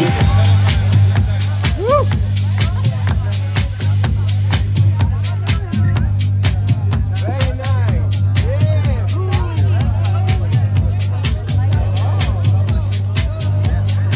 Bye.